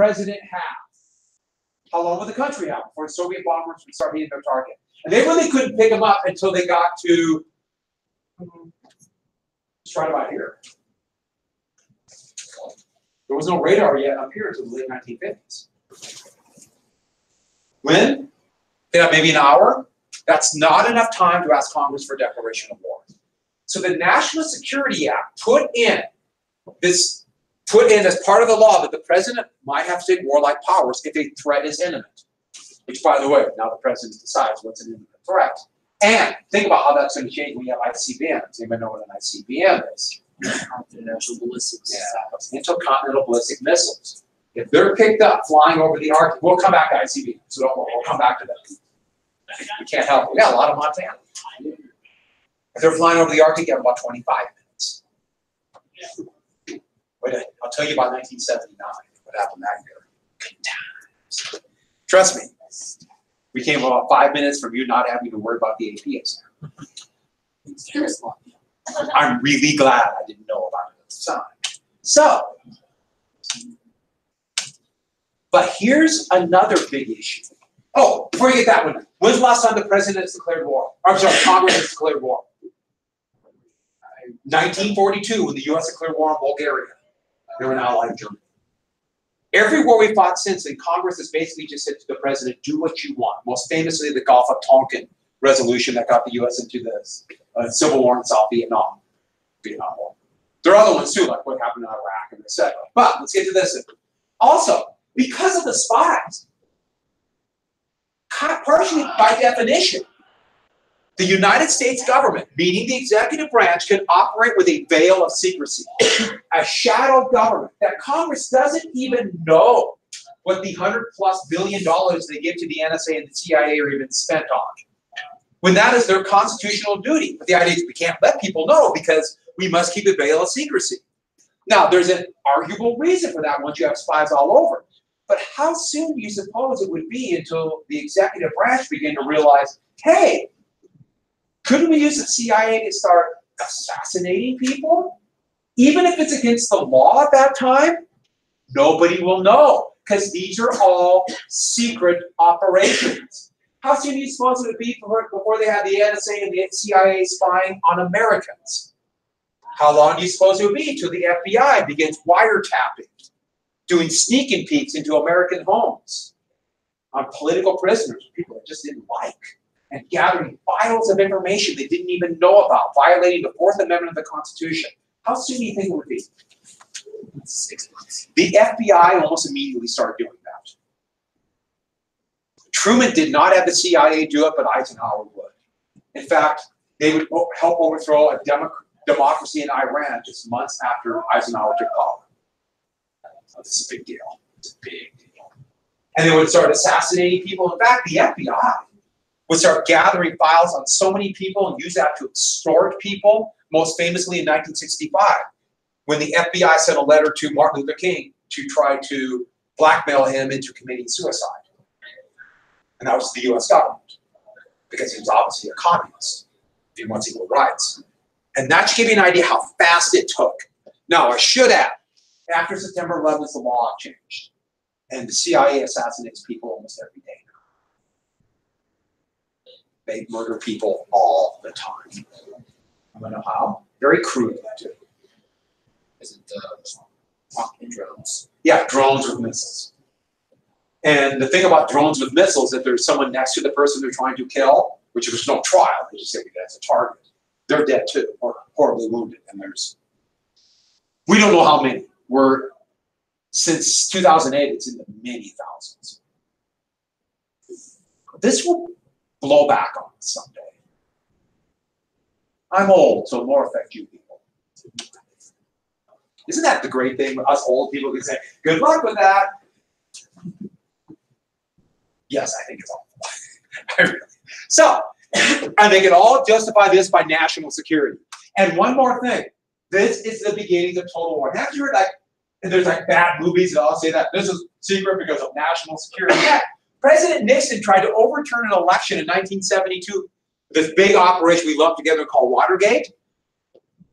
president have? How long would the country have before the Soviet bombers would start hitting their target? And they really couldn't pick them up until they got to it's right about here. There was no radar yet up here until the late 1950s. When? Yeah, maybe an hour. That's not enough time to ask Congress for a declaration of war. So the National Security Act put in this, put in as part of the law that the president might have to take warlike powers if a threat is imminent. Which, by the way, now the president decides what's an imminent threat. And think about how that's going to change when you have ICBMs. Anybody know what an ICBM is? Intercontinental ballistics. Yeah, intercontinental ballistic missiles. If they're picked up flying over the Arctic, we'll come back to ICBMs, so don't worry, we'll come back to them. We can't help it. We got a lot of Montana. If they're flying over the Arctic, you have about 25 minutes. Wait, a- uh, I'll tell you about 1979, what happened that year. Good times. Trust me, we came about five minutes from you not having to worry about the AP exam. I'm really glad I didn't know about it at the time. So, but here's another big issue. Oh, before you get that one, when's the last time the president declared war? I'm sorry, Congress declared war. 1942, when the U.S. declared war on Bulgaria. They were an ally of Germany. Every war we fought since, and Congress has basically just said to the president, do what you want. Most famously, the Gulf of Tonkin resolution that got the U.S. into the uh, civil war in South Vietnam. Vietnam War. There are other ones too, like what happened in Iraq and etc. But let's get to this. Also, because of the spies, partially by definition, the United States government, meaning the executive branch, can operate with a veil of secrecy, a shadow government that Congress doesn't even know what the hundred plus billion dollars they give to the NSA and the CIA are even spent on. When that is their constitutional duty. But the idea is we can't let people know because we must keep a veil of secrecy. Now, there's an arguable reason for that once you have spies all over. But how soon do you suppose it would be until the executive branch begin to realize, hey, couldn't we use the CIA to start assassinating people? Even if it's against the law at that time, nobody will know because these are all secret operations. How soon do you suppose it would be before, they had the NSA and the CIA spying on Americans? How long do you suppose it would be till the FBI begins wiretapping, doing sneak and peeks into American homes on political prisoners, people they just didn't like, and gathering files of information they didn't even know about, violating the Fourth Amendment of the Constitution? How soon do you think it would be? Six months. The FBI almost immediately started doing that. Truman did not have the CIA do it, but Eisenhower would. In fact, they would help overthrow a democ- democracy in Iran just months after Eisenhower took power. So this is a big deal. It's a big deal. And they would start assassinating people. In fact, the FBI would start gathering files on so many people and use that to extort people, most famously in 1965 when the FBI sent a letter to Martin Luther King to try to blackmail him into committing suicide. And that was the US government, because he was obviously a communist. He wants equal rights. And that should give you an idea how fast it took. Now, I should add, after September 11th, the law changed. And the CIA assassinates people almost every day. They murder people all the time. I don't know how. Very crudely, too. Is it uh, drones? Yeah, drones with missiles. And the thing about drones with missiles, if there's someone next to the person they're trying to kill, which there's no trial, they just say that's a target, they're dead too, or horribly wounded. And there's, we don't know how many. We're, since 2008, it's in the many thousands. This will blow back on us someday. I'm old, so it more affect you people. Isn't that the great thing? Us old people can say, good luck with that. Yes, I think it's awful. Really- so, and they can all justify this by national security. And one more thing, this is the beginning of total war. Haven't you heard like, and there's like bad movies that all say that this is secret because of national security? President Nixon tried to overturn an election in 1972, this big operation we lumped together called Watergate.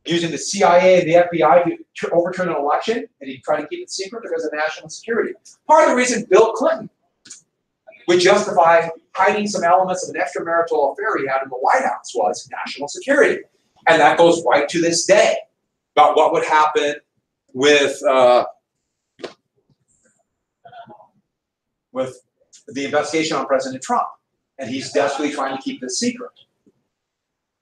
using the CIA and the FBI to overturn an election, and he tried to keep it secret because of national security. Part of the reason Bill Clinton would justify hiding some elements of an extramarital affair he had in the White House was national security. And that goes right to this day about what would happen with uh, with the investigation on President Trump. And he's desperately trying to keep this secret.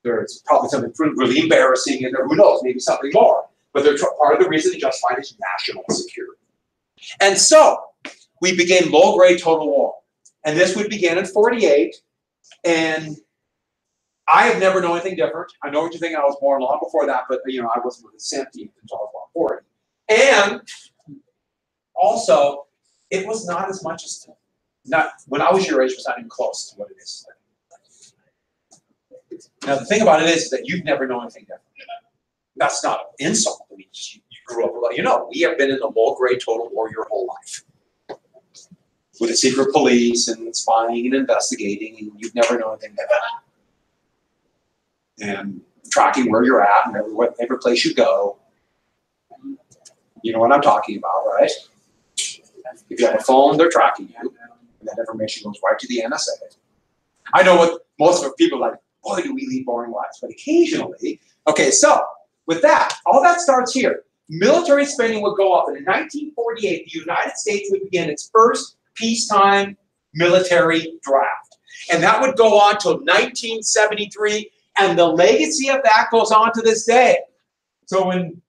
There's probably something really embarrassing in there. Who knows? Maybe something more. But they're part of the reason to justify is national security. And so we began low grade total war. And this would begin in 48. And I have never known anything different. I know what you think I was born long before that, but you know, I wasn't with the until I was about 40. And also, it was not as much as not when I was your age was not even close to what it is. Now the thing about it is, that you've never known anything different. That's not an insult. I mean, you, you grew up with, you know, we have been in the grade total war your whole life. With the secret police and spying and investigating, and you've never known anything different. And tracking where you're at and every, every place you go. You know what I'm talking about, right? If you have a phone, they're tracking you, that information goes right to the NSA. I know what most of people are like, boy, do we lead boring lives, but occasionally, okay, so with that, all that starts here. Military spending would go up, and in 1948, the United States would begin its first peacetime military draft. And that would go on till 1973, and the legacy of that goes on to this day. So when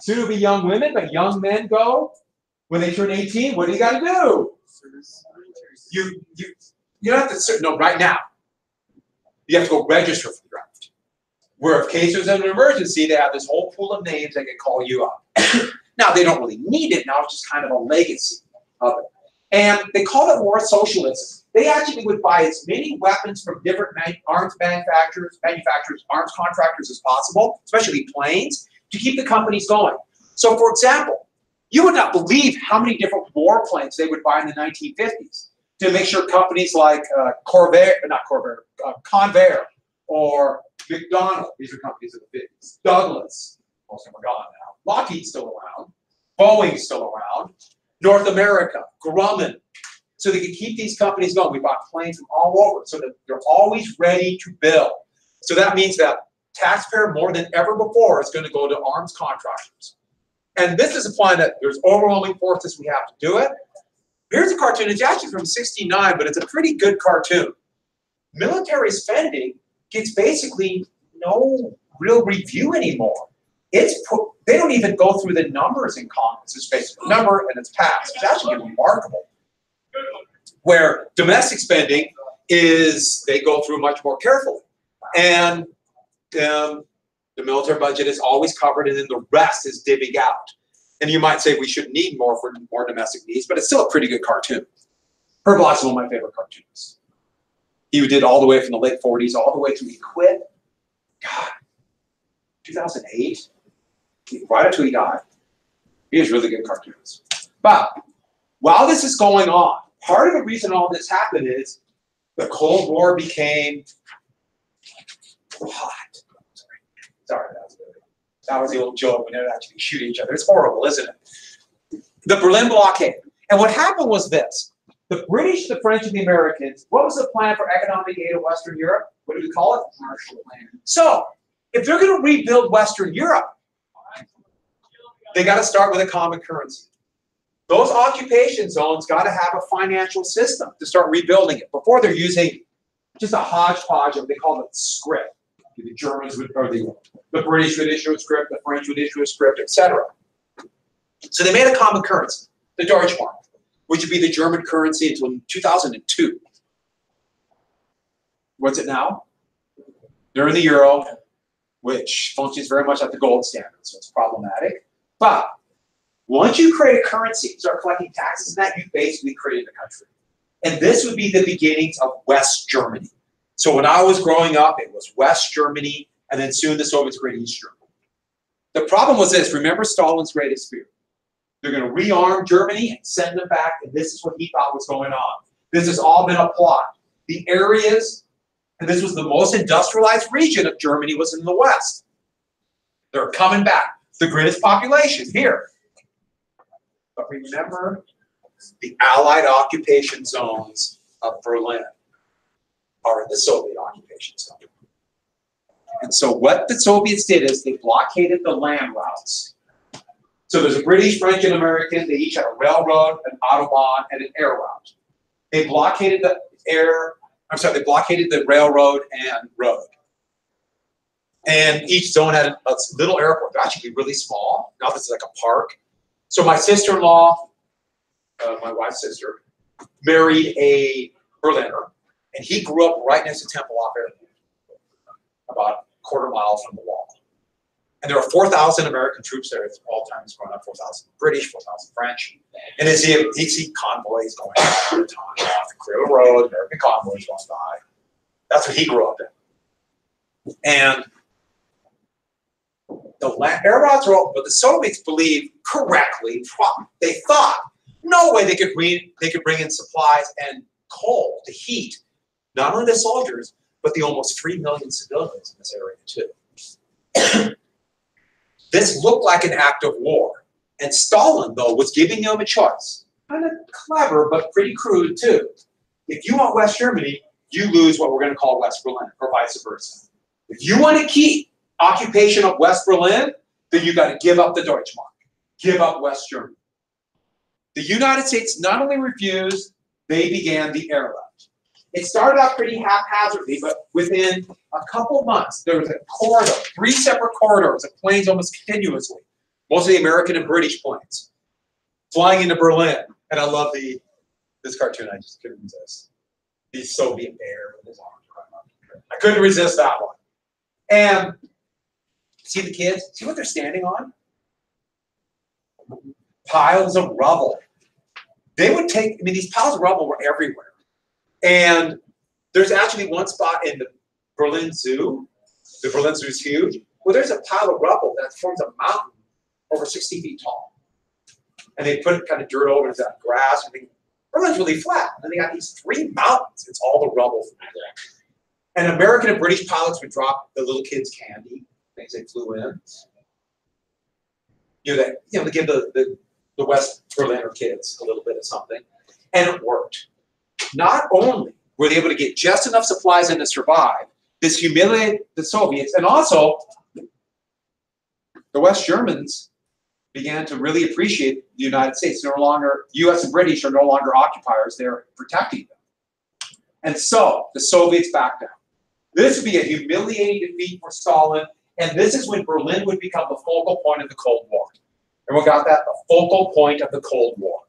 soon to be young women, but young men go, when they turn 18, what do you got to do? You you you don't have to no right now. You have to go register for the draft. Where if case there's an emergency, they have this whole pool of names that can call you up. now they don't really need it now; it's just kind of a legacy of it. And they call it more socialism. They actually would buy as many weapons from different arms manufacturers, manufacturers, arms contractors as possible, especially planes, to keep the companies going. So, for example, you would not believe how many different warplanes they would buy in the 1950s to make sure companies like uh, Corvair, not Corvair, uh, Convair or McDonald, these are companies of the 50s, Douglas, most of them are gone now, Lockheed's still around, Boeing's still around, North America, Grumman. So they could keep these companies going. We bought planes from all over so that they're always ready to build. So that means that taxpayer more than ever before is going to go to arms contractors. And this is a implying that there's overwhelming forces we have to do it. Here's a cartoon. It's actually from 69, but it's a pretty good cartoon. Military spending gets basically no real review anymore. It's put, they don't even go through the numbers in Congress. It's basically number and it's passed. It's actually remarkable. Where domestic spending is they go through much more carefully. And um, the military budget is always covered, and then the rest is divvied out. And you might say we should need more for more domestic needs, but it's still a pretty good cartoon. Herb Block's one of my favorite cartoonists. He did all the way from the late 40s all the way to he quit. God, 2008, right until he died. He was really good cartoonist. But while this is going on, part of the reason all this happened is the Cold War became hot. Sorry, that was, that was the old joke. We never actually shoot each other. It's horrible, isn't it? The Berlin blockade. And what happened was this. The British, the French, and the Americans, what was the plan for economic aid of Western Europe? What do we call it? Marshall Plan. So, if they're going to rebuild Western Europe, they got to start with a common currency. Those occupation zones got to have a financial system to start rebuilding it before they're using just a hodgepodge of they call it script. The Germans would, or the, the British would issue a script, the French would issue a script, etc. So they made a common currency, the Deutschmark, which would be the German currency until 2002. What's it now? They're in the euro, which functions very much like the gold standard, so it's problematic. But once you create a currency, start collecting taxes and that, you basically created a country. And this would be the beginnings of West Germany. So when I was growing up, it was West Germany, and then soon the Soviets created East Germany. The problem was this remember Stalin's greatest fear? They're going to rearm Germany and send them back, and this is what he thought was going on. This has all been a plot. The areas, and this was the most industrialized region of Germany, was in the West. They're coming back. The greatest population here. But remember, the Allied occupation zones of Berlin are in the Soviet occupation zone. And so what the Soviets did is they blockaded the land routes. So there's a British, French, and American. They each had a railroad, an autobahn, and an air route. They blockaded the air. I'm sorry. They blockaded the railroad and road. And each zone had a, a little airport. They're actually really small. Now this is like a park. So my sister-in-law, uh, my wife's sister, married a Berliner, and he grew up right next to Tempelhof Airport, about a quarter mile from the wall. And there are 4,000 American troops there at all times growing up, 4,000 British, 4,000 French. And he, he'd see convoys going all the time off the Creole Road, American convoys going by. That's what he grew up in. And the air routes are open, but the Soviets believed correctly, they thought, no way they could bring, they could bring in supplies and coal to heat not only the soldiers, but the almost 3 million civilians in this area too. this looked like an act of war. And Stalin, though, was giving them a choice. Kind of clever, but pretty crude too. If you want West Germany, you lose what we're going to call West Berlin, or vice versa. If you want to keep occupation of West Berlin, then you got to give up the Deutschmark, give up West Germany. The United States not only refused, they began the route. It started out pretty haphazardly, but within a couple months, there was a corridor, three separate corridors of planes almost continuously, mostly American and British planes, flying into Berlin. And I love the this cartoon. I just couldn't resist. The Soviet bear with his arms around. I couldn't resist that one. And see the kids? See what they're standing on? Piles of rubble. They would take, I mean, these piles of rubble were everywhere. And there's actually one spot in the Berlin Zoo. The Berlin Zoo is huge. Well, there's a pile of rubble that forms a mountain over 60 feet tall. And they put kind of dirt over it, it's got grass. And they, Berlin's really flat. And then they got these three mountains. It's all the rubble from there. And American and British pilots would drop the little kids candy, things they flew in. You know, that, you know, to give the, the, the West Berliner kids a little bit of something. And it worked not only were they able to get just enough supplies in to survive, this humiliated the Soviets, and also the West Germans began to really appreciate the United States. No longer, US and British are no longer occupiers, they're protecting them. And so the Soviets backed down. This would be a humiliating defeat for Stalin, and this is when Berlin would become the focal point of the Cold War. Everyone got that? The focal point of the Cold War.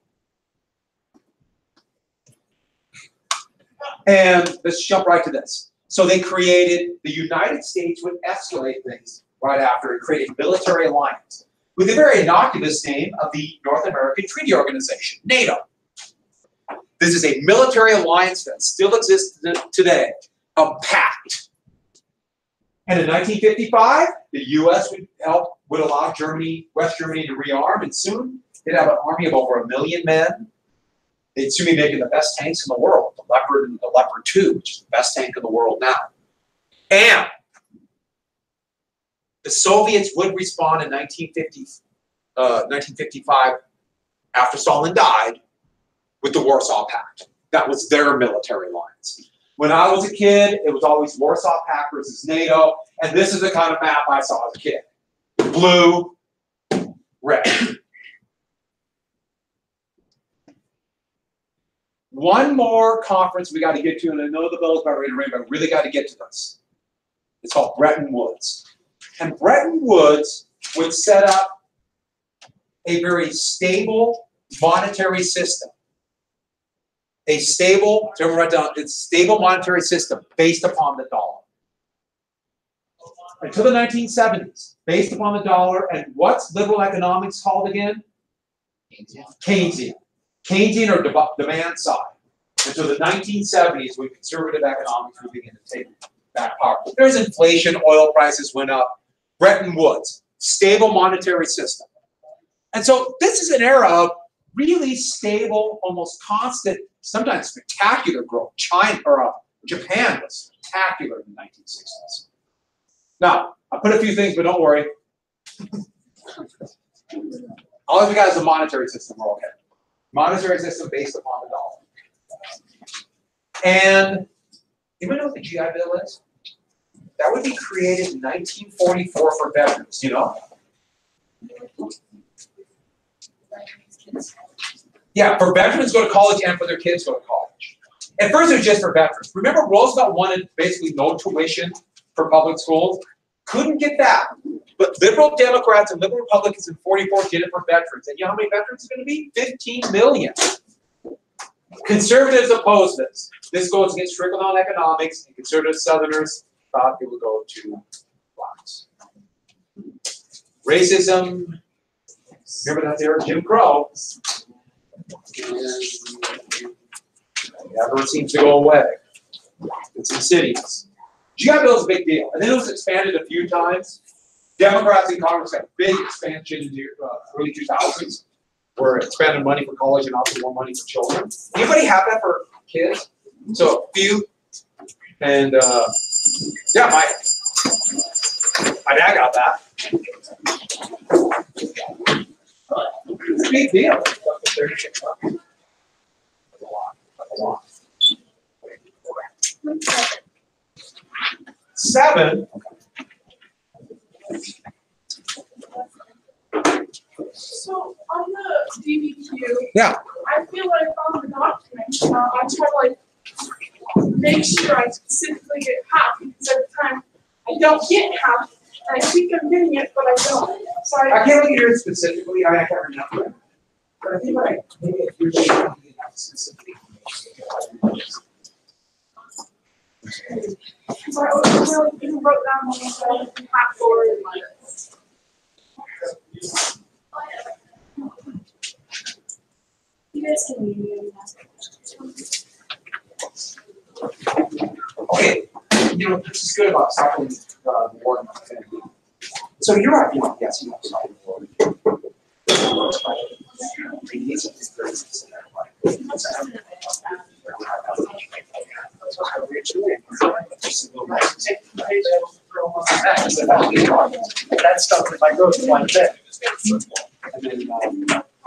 And let's jump right to this. So they created, the United States would escalate things right after it created a military alliance with the very innocuous name of the North American Treaty Organization, NATO. This is a military alliance that still exists today, a pact. And in 1955, the U.S. would help, would allow Germany, West Germany to rearm, and soon they'd have an army of over a million men, they'd soon be making the best tanks in the world, Leopard and the Leopard 2, which is the best tank in the world now. And the Soviets would respond in 1950, uh, 1955, after Stalin died, with the Warsaw Pact. That was their military lines. When I was a kid, it was always Warsaw Pact versus NATO, and this is the kind of map I saw as a kid. Blue, red. One more conference we got to get to, and I know the bell's about ready to ring, but I really got to get to this. It's called Bretton Woods. And Bretton Woods would set up a very stable monetary system. A stable, write down, it's stable monetary system based upon the dollar. Until the 1970s, based upon the dollar, and what's liberal economics called again? Keynesian. Keynesian or de- demand side. Until the 1970s, when conservative economics would begin to take back power. There's inflation, oil prices went up. Bretton Woods, stable monetary system. And so this is an era of really stable, almost constant, sometimes spectacular growth. China or uh, Japan was spectacular in the 1960s. Now, I put a few things, but don't worry. All we got is a monetary system, we're okay. Monetary system based upon the dollar. And anybody know what the GI Bill is? That would be created in nineteen forty-four for veterans, you know? Yeah, for veterans go to college and for their kids go to college. At first, it was just for veterans. Remember Roosevelt wanted basically no tuition for public schools? Couldn't get that. But liberal Democrats and liberal Republicans in forty-four did it for veterans. And you know how many veterans it's gonna be? Fifteen million. Conservatives oppose this. This goes against trickle-down economics, and conservative Southerners thought it would go to blacks. Racism, remember that there, Jim Crow, never seems to go away. It's in cities. GI Bill is a big deal, and then it was expanded a few times. Democrats in Congress had a big expansion in the uh, early 2000s. We're spending money for college and also more money for children. Anybody have that for kids? So few, and uh, yeah, my my dad got that. It's a big deal. Seven Yeah. I feel like on the document, uh, I try to like make sure I specifically get half because at the time I don't get half and I think I'm getting it, but I don't. So I I, can't look at yours specifically, I can't remember. But I think I, maybe if you're just looking at specifically. so I was really even wrote down what was the half for in my. Guys can leave me Okay, you know, this is good about stopping, uh, the war. So you're right, you know, yes, you know, stopping the war. That stuff, if I go to one bit, And then, um,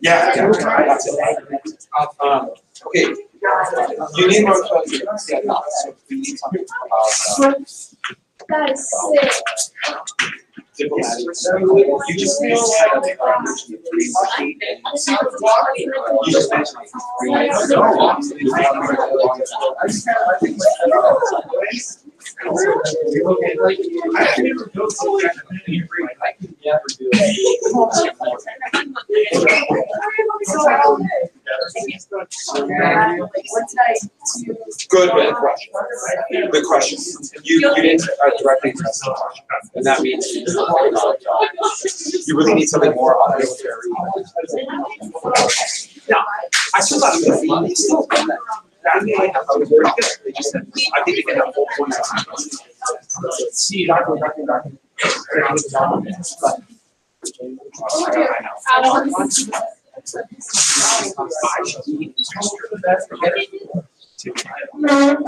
Yeah, yeah, that's. Um, okay, you need more, uh, yeah, no, so we need something about, uh, That is sick. You just mentioned. Good, good question. Good question. You, you didn't uh, directly address the question, and that means you really need something more about military. Yeah, I still got to be, still. I mean, I have, I was very good. They just said, I think they can have four points. See, doctor, doctor, doctor. But- I know.